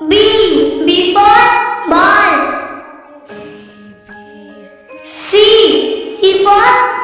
B before ball. C C for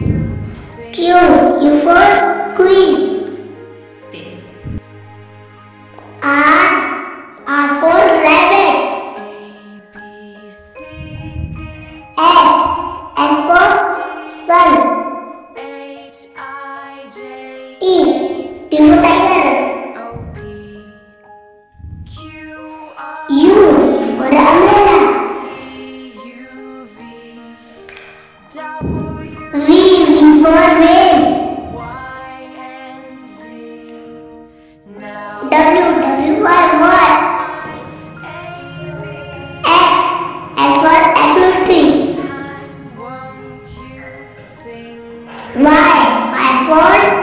Q. Q for queen. R. R for rabbit. S. S for sun. T. Tiger. U. U for W. For what? X. For apple tree. Y. Y for